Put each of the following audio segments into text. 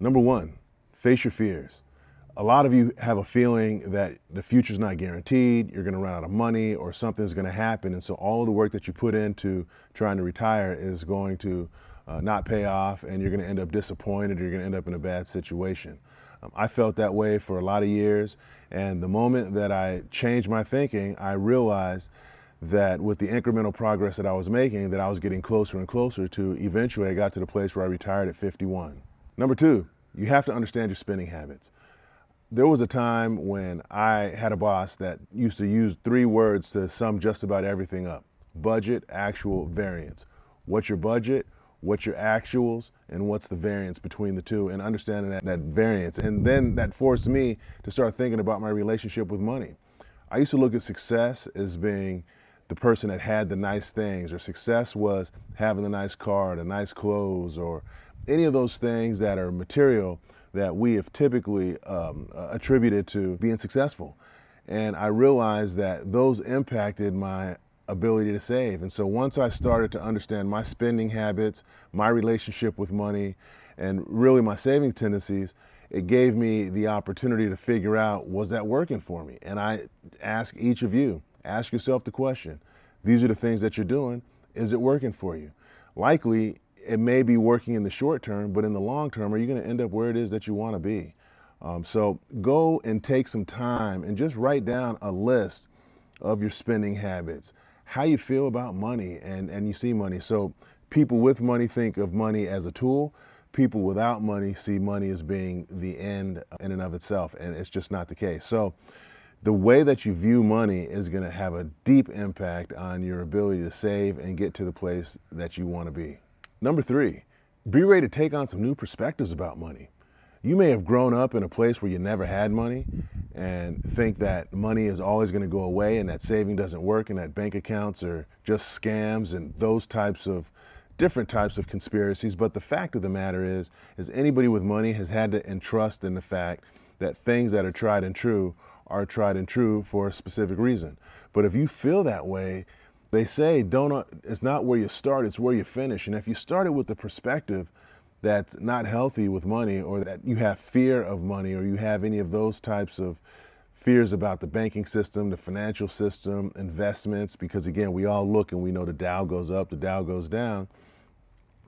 Number one, face your fears. A lot of you have a feeling that the future's not guaranteed, you're gonna run out of money, or something's gonna happen. And so all of the work that you put into trying to retire is going to uh, not pay off, and you're gonna end up disappointed, or you're gonna end up in a bad situation. Um, I felt that way for a lot of years, and the moment that I changed my thinking, I realized that with the incremental progress that I was making, that I was getting closer and closer to eventually I got to the place where I retired at 51. Number two, you have to understand your spending habits. There was a time when I had a boss that used to use three words to sum just about everything up budget, actual, variance. What's your budget? What's your actuals? And what's the variance between the two? And understanding that, that variance. And then that forced me to start thinking about my relationship with money. I used to look at success as being the person that had the nice things, or success was having the nice car, the nice clothes, or any of those things that are material that we have typically um, attributed to being successful. And I realized that those impacted my ability to save. And so once I started to understand my spending habits, my relationship with money, and really my saving tendencies, it gave me the opportunity to figure out was that working for me? And I ask each of you, ask yourself the question these are the things that you're doing. Is it working for you? Likely, it may be working in the short term, but in the long term, are you going to end up where it is that you want to be? Um, so go and take some time and just write down a list of your spending habits, how you feel about money, and, and you see money. So people with money think of money as a tool. People without money see money as being the end in and of itself, and it's just not the case. So the way that you view money is going to have a deep impact on your ability to save and get to the place that you want to be. Number three, be ready to take on some new perspectives about money. You may have grown up in a place where you never had money and think that money is always going to go away and that saving doesn't work and that bank accounts are just scams and those types of different types of conspiracies. But the fact of the matter is, is anybody with money has had to entrust in the fact that things that are tried and true are tried and true for a specific reason. But if you feel that way, they say don't uh, it's not where you start it's where you finish. And if you started with the perspective that's not healthy with money or that you have fear of money or you have any of those types of fears about the banking system the financial system investments because again we all look and we know the dow goes up the dow goes down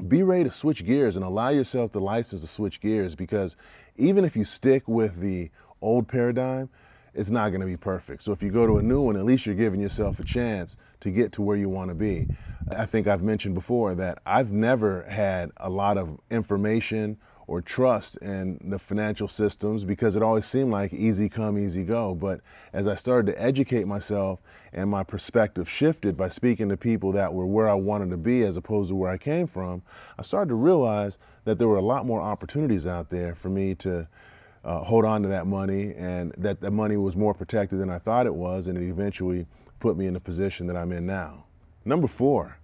be ready to switch gears and allow yourself the license to switch gears because even if you stick with the old paradigm it's not going to be perfect. So if you go to a new one, at least you're giving yourself a chance to get to where you want to be. I think I've mentioned before that I've never had a lot of information or trust in the financial systems because it always seemed like easy come, easy go. But as I started to educate myself and my perspective shifted by speaking to people that were where I wanted to be as opposed to where I came from, I started to realize that there were a lot more opportunities out there for me to uh, hold on to that money and that the money was more protected than I thought it was, and it eventually put me in the position that I'm in now. Number four,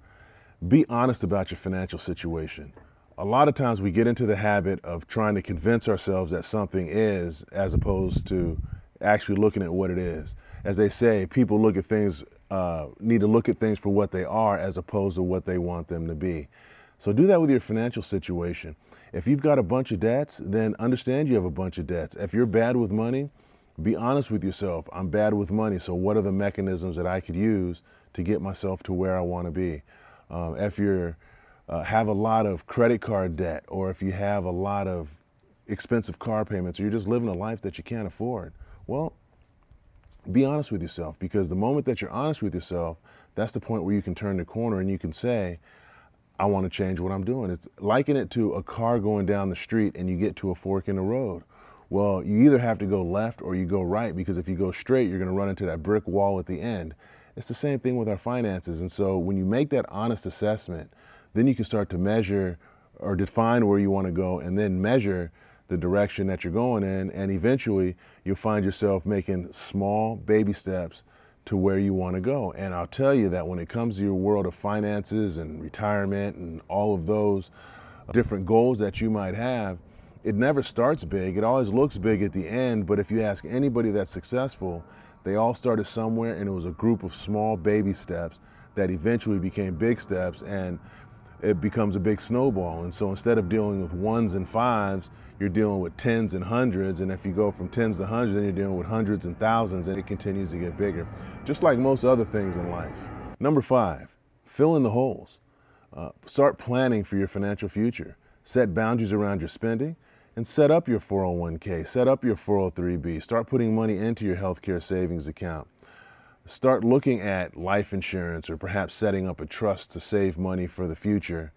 be honest about your financial situation. A lot of times we get into the habit of trying to convince ourselves that something is as opposed to actually looking at what it is. As they say, people look at things, uh, need to look at things for what they are as opposed to what they want them to be. So do that with your financial situation. If you've got a bunch of debts, then understand you have a bunch of debts. If you're bad with money, be honest with yourself. I'm bad with money, so what are the mechanisms that I could use to get myself to where I want to be? Um, if you uh, have a lot of credit card debt, or if you have a lot of expensive car payments, or you're just living a life that you can't afford, well, be honest with yourself because the moment that you're honest with yourself, that's the point where you can turn the corner and you can say, I want to change what I'm doing. It's liken it to a car going down the street and you get to a fork in the road. Well, you either have to go left or you go right because if you go straight, you're going to run into that brick wall at the end. It's the same thing with our finances. And so when you make that honest assessment, then you can start to measure or define where you want to go and then measure the direction that you're going in. And eventually you'll find yourself making small baby steps to where you want to go. And I'll tell you that when it comes to your world of finances and retirement and all of those different goals that you might have, it never starts big. It always looks big at the end. But if you ask anybody that's successful, they all started somewhere and it was a group of small baby steps that eventually became big steps and it becomes a big snowball. And so instead of dealing with ones and fives, you're dealing with tens and hundreds. And if you go from tens to hundreds, then you're dealing with hundreds and thousands, and it continues to get bigger, just like most other things in life. Number five, fill in the holes. Uh, start planning for your financial future. Set boundaries around your spending and set up your 401k, set up your 403b. Start putting money into your healthcare savings account. Start looking at life insurance or perhaps setting up a trust to save money for the future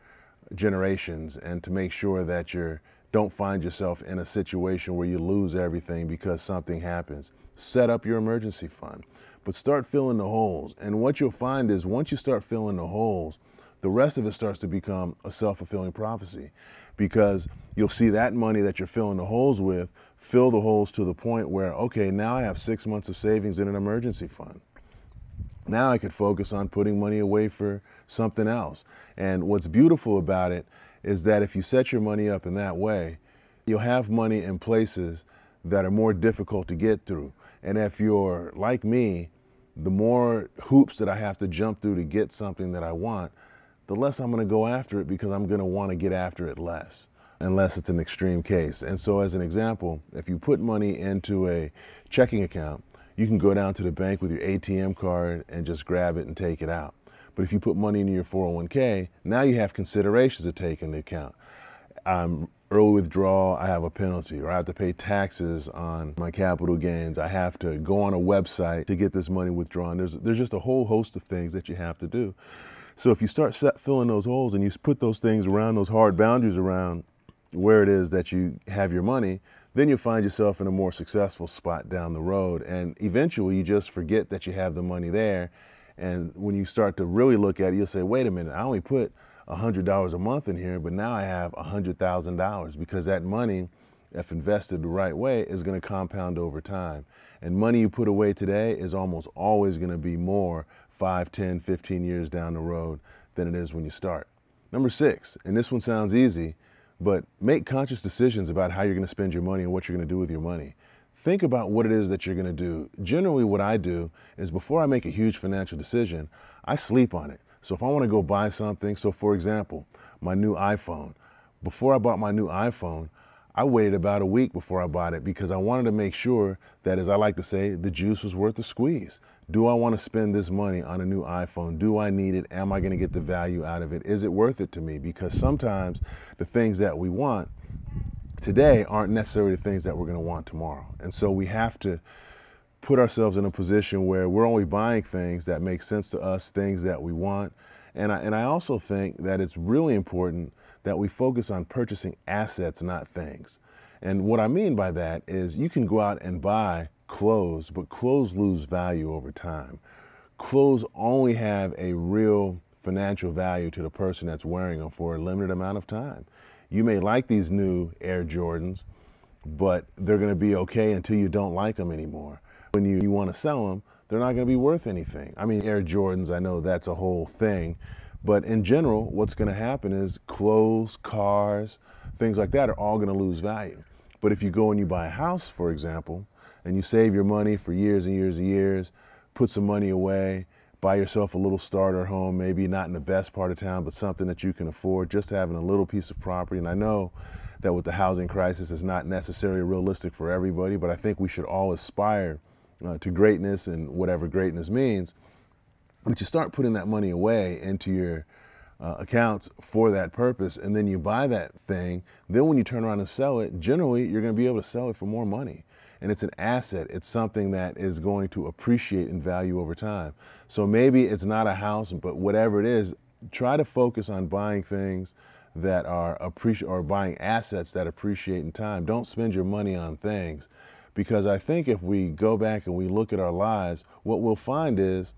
generations and to make sure that you don't find yourself in a situation where you lose everything because something happens. Set up your emergency fund, but start filling the holes. And what you'll find is once you start filling the holes, the rest of it starts to become a self fulfilling prophecy because you'll see that money that you're filling the holes with fill the holes to the point where, okay, now I have six months of savings in an emergency fund. Now I could focus on putting money away for something else. And what's beautiful about it is that if you set your money up in that way, you'll have money in places that are more difficult to get through. And if you're like me, the more hoops that I have to jump through to get something that I want, the less I'm going to go after it because I'm going to want to get after it less, unless it's an extreme case. And so, as an example, if you put money into a checking account, you can go down to the bank with your ATM card and just grab it and take it out. But if you put money into your 401k, now you have considerations to take into account. Um, early withdrawal, I have a penalty, or I have to pay taxes on my capital gains. I have to go on a website to get this money withdrawn. There's, there's just a whole host of things that you have to do. So if you start set, filling those holes and you put those things around, those hard boundaries around where it is that you have your money, then you'll find yourself in a more successful spot down the road. And eventually you just forget that you have the money there. And when you start to really look at it, you'll say, wait a minute, I only put $100 a month in here, but now I have $100,000 because that money, if invested the right way, is going to compound over time. And money you put away today is almost always going to be more 5, 10, 15 years down the road than it is when you start. Number six, and this one sounds easy, but make conscious decisions about how you're going to spend your money and what you're going to do with your money. Think about what it is that you're going to do. Generally, what I do is before I make a huge financial decision, I sleep on it. So if I want to go buy something, so for example, my new iPhone, before I bought my new iPhone, I waited about a week before I bought it because I wanted to make sure that, as I like to say, the juice was worth the squeeze. Do I want to spend this money on a new iPhone? Do I need it? Am I going to get the value out of it? Is it worth it to me? Because sometimes the things that we want today aren't necessarily the things that we're going to want tomorrow. And so we have to put ourselves in a position where we're only buying things that make sense to us, things that we want. And I, and I also think that it's really important that we focus on purchasing assets, not things. And what I mean by that is you can go out and buy clothes, but clothes lose value over time. Clothes only have a real financial value to the person that's wearing them for a limited amount of time. You may like these new Air Jordans, but they're going to be okay until you don't like them anymore. When you, you want to sell them, they're not going to be worth anything. I mean, Air Jordans, I know that's a whole thing, but in general, what's going to happen is clothes, cars, things like that are all going to lose value. But if you go and you buy a house, for example, and you save your money for years and years and years, put some money away, buy yourself a little starter home, maybe not in the best part of town, but something that you can afford, just having a little piece of property. And I know that with the housing crisis, it's not necessarily realistic for everybody, but I think we should all aspire uh, to greatness and whatever greatness means. But you start putting that money away into your uh, accounts for that purpose, and then you buy that thing. Then when you turn around and sell it, generally you're going to be able to sell it for more money. And it's an asset. It's something that is going to appreciate in value over time. So maybe it's not a house, but whatever it is, try to focus on buying things that are appreciate or buying assets that appreciate in time. Don't spend your money on things because I think if we go back and we look at our lives, what we'll find is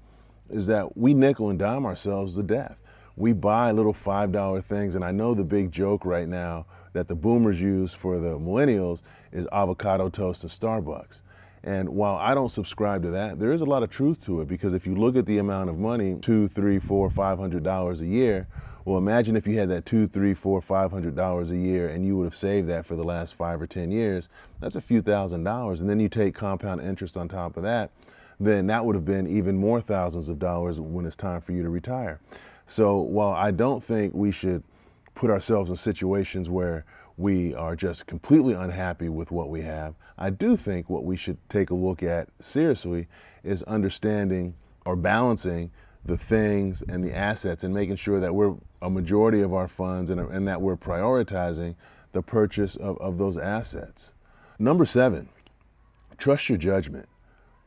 is that we nickel and dime ourselves to death. We buy little $5 things, and I know the big joke right now that the boomers use for the millennials is avocado toast and Starbucks. And while I don't subscribe to that, there is a lot of truth to it because if you look at the amount of money, two, three, four, five hundred dollars a year, well, imagine if you had that two, three, four, five hundred dollars a year and you would have saved that for the last five or ten years. That's a few thousand dollars. And then you take compound interest on top of that then that would have been even more thousands of dollars when it's time for you to retire. So while I don't think we should put ourselves in situations where we are just completely unhappy with what we have. I do think what we should take a look at seriously is understanding or balancing the things and the assets and making sure that we're a majority of our funds and, and that we're prioritizing the purchase of, of those assets. Number seven, trust your judgment.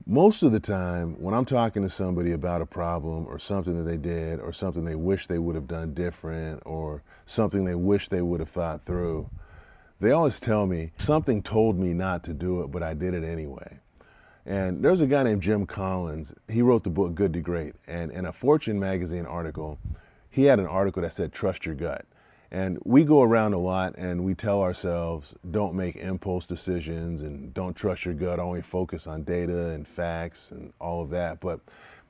Most of the time, when I'm talking to somebody about a problem or something that they did or something they wish they would have done different or something they wish they would have thought through, they always tell me something told me not to do it, but I did it anyway. And there's a guy named Jim Collins. He wrote the book Good to Great. And in a Fortune magazine article, he had an article that said, Trust your gut. And we go around a lot and we tell ourselves, don't make impulse decisions and don't trust your gut, only focus on data and facts and all of that. But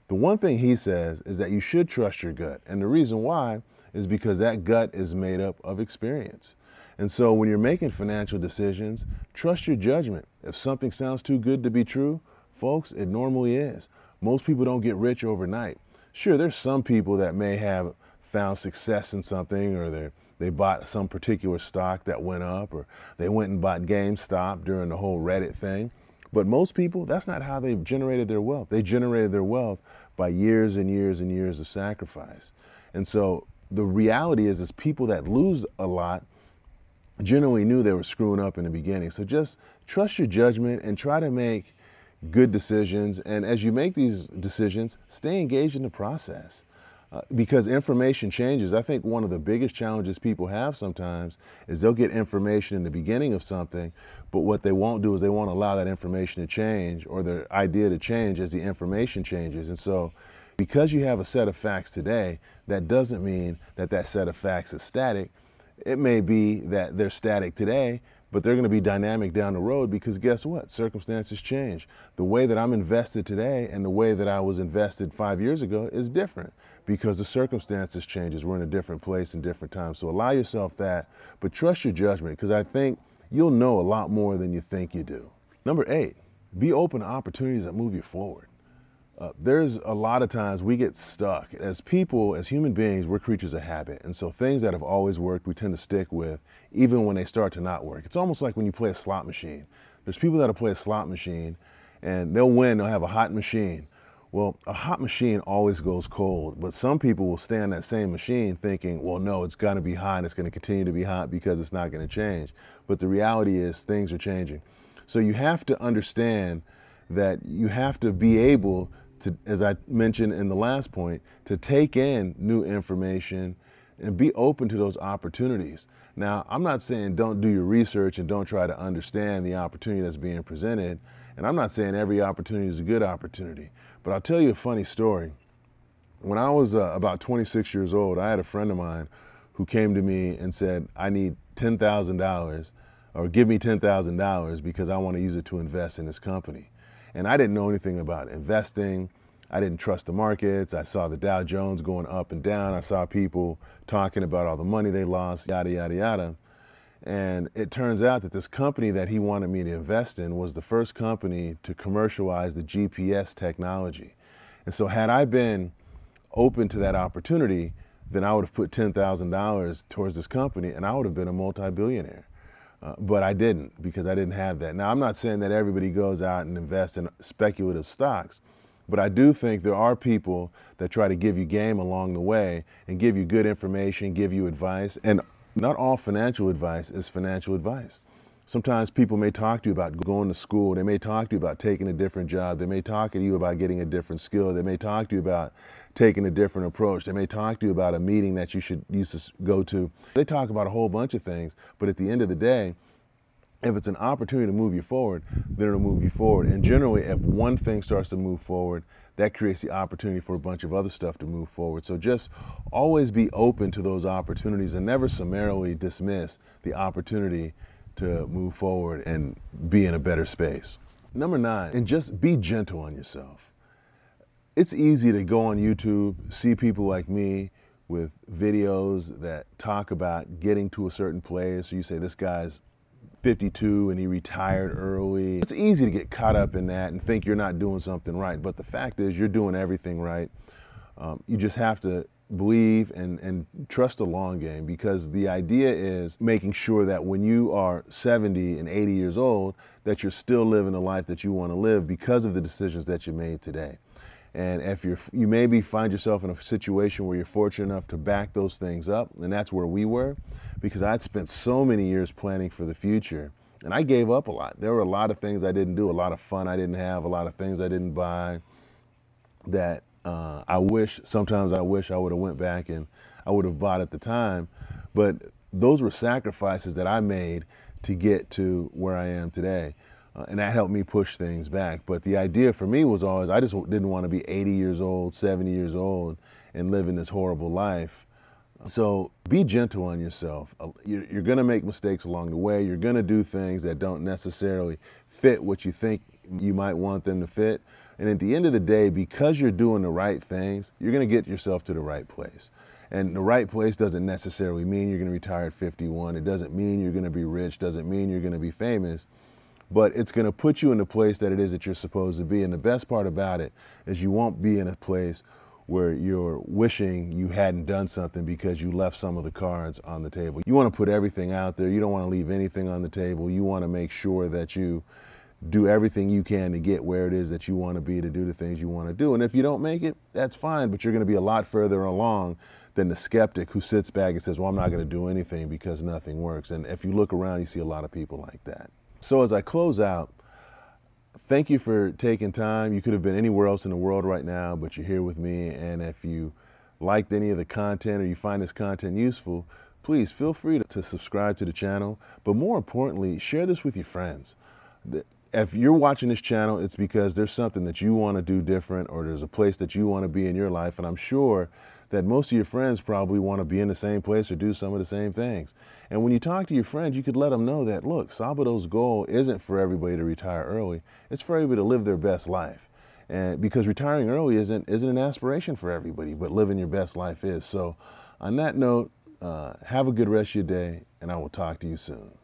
the one thing he says is that you should trust your gut. And the reason why is because that gut is made up of experience. And so when you're making financial decisions, trust your judgment. If something sounds too good to be true, folks, it normally is. Most people don't get rich overnight. Sure, there's some people that may have found success in something or they they bought some particular stock that went up or they went and bought GameStop during the whole Reddit thing. But most people, that's not how they've generated their wealth. They generated their wealth by years and years and years of sacrifice. And so the reality is is people that lose a lot generally knew they were screwing up in the beginning. So just trust your judgment and try to make good decisions. And as you make these decisions, stay engaged in the process. Uh, because information changes. I think one of the biggest challenges people have sometimes is they'll get information in the beginning of something, but what they won't do is they won't allow that information to change or their idea to change as the information changes. And so, because you have a set of facts today, that doesn't mean that that set of facts is static. It may be that they're static today, but they're going to be dynamic down the road because guess what? Circumstances change. The way that I'm invested today and the way that I was invested five years ago is different because the circumstances changes. We're in a different place and different time. So allow yourself that, but trust your judgment because I think you'll know a lot more than you think you do. Number eight, be open to opportunities that move you forward. Uh, there's a lot of times we get stuck. As people, as human beings, we're creatures of habit. And so things that have always worked, we tend to stick with, even when they start to not work. It's almost like when you play a slot machine. There's people that'll play a slot machine and they'll win, they'll have a hot machine. Well, a hot machine always goes cold, but some people will stay on that same machine thinking, well, no, it's going to be hot, and it's going to continue to be hot because it's not going to change. But the reality is things are changing. So you have to understand that you have to be able to, as I mentioned in the last point, to take in new information and be open to those opportunities. Now, I'm not saying don't do your research and don't try to understand the opportunity that's being presented. And I'm not saying every opportunity is a good opportunity. But I'll tell you a funny story. When I was uh, about 26 years old, I had a friend of mine who came to me and said, I need $10,000 or give me $10,000 because I want to use it to invest in this company. And I didn't know anything about investing. I didn't trust the markets. I saw the Dow Jones going up and down. I saw people talking about all the money they lost, yada, yada, yada. And it turns out that this company that he wanted me to invest in was the first company to commercialize the GPS technology. And so, had I been open to that opportunity, then I would have put $10,000 towards this company and I would have been a multi billionaire. Uh, but I didn't because I didn't have that. Now, I'm not saying that everybody goes out and invests in speculative stocks, but I do think there are people that try to give you game along the way and give you good information, give you advice. And not all financial advice is financial advice. Sometimes people may talk to you about going to school. They may talk to you about taking a different job. They may talk to you about getting a different skill. They may talk to you about taking a different approach. They may talk to you about a meeting that you should used to go to. They talk about a whole bunch of things, but at the end of the day, if it's an opportunity to move you forward, then it'll move you forward. And generally, if one thing starts to move forward, that creates the opportunity for a bunch of other stuff to move forward. So just always be open to those opportunities and never summarily dismiss the opportunity to move forward and be in a better space. Number nine, and just be gentle on yourself it's easy to go on YouTube, see people like me with videos that talk about getting to a certain place. So you say, this guy's 52 and he retired early. It's easy to get caught up in that and think you're not doing something right. But the fact is, you're doing everything right. Um, you just have to believe and, and trust the long game because the idea is making sure that when you are 70 and 80 years old, that you're still living the life that you want to live because of the decisions that you made today. And if you're, you maybe find yourself in a situation where you're fortunate enough to back those things up, and that's where we were, because I'd spent so many years planning for the future, and I gave up a lot. There were a lot of things I didn't do, a lot of fun I didn't have, a lot of things I didn't buy that uh, I wish, sometimes I wish I would have went back and I would have bought at the time. But those were sacrifices that I made to get to where I am today. Uh, and that helped me push things back. But the idea for me was always I just didn't want to be 80 years old, 70 years old, and living this horrible life. So be gentle on yourself. Uh, you're, you're going to make mistakes along the way. You're going to do things that don't necessarily fit what you think you might want them to fit. And at the end of the day, because you're doing the right things, you're going to get yourself to the right place. And the right place doesn't necessarily mean you're going to retire at 51. It doesn't mean you're going to be rich, doesn't mean you're going to be famous, but it's going to put you in the place that it is that you're supposed to be. And the best part about it is you won't be in a place where you're wishing you hadn't done something because you left some of the cards on the table. You want to put everything out there. You don't want to leave anything on the table. You want to make sure that you do everything you can to get where it is that you want to be, to do the things you want to do. And if you don't make it, that's fine, but you're going to be a lot further along than the skeptic who sits back and says, Well, I'm not going to do anything because nothing works. And if you look around, you see a lot of people like that. So as I close out, thank you for taking time. You could have been anywhere else in the world right now, but you're here with me. And if you liked any of the content or you find this content useful, please feel free to, subscribe to the channel. But more importantly, share this with your friends if you're watching this channel, it's because there's something that you want to do different or there's a place that you want to be in your life. And I'm sure that most of your friends probably want to be in the same place or do some of the same things. And when you talk to your friends, you could let them know that, look, Sabado's goal isn't for everybody to retire early. It's for everybody to live their best life. And because retiring early isn't, isn't an aspiration for everybody, but living your best life is. So on that note, uh, have a good rest of your day, and I will talk to you soon.